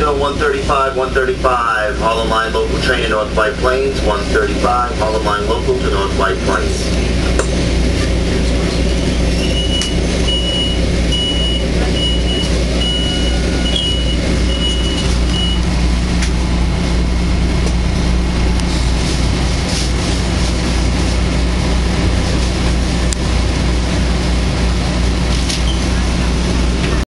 Original 135, 135, Harlem Line local train to North White Plains, 135, Harlem Line local to North White Plains.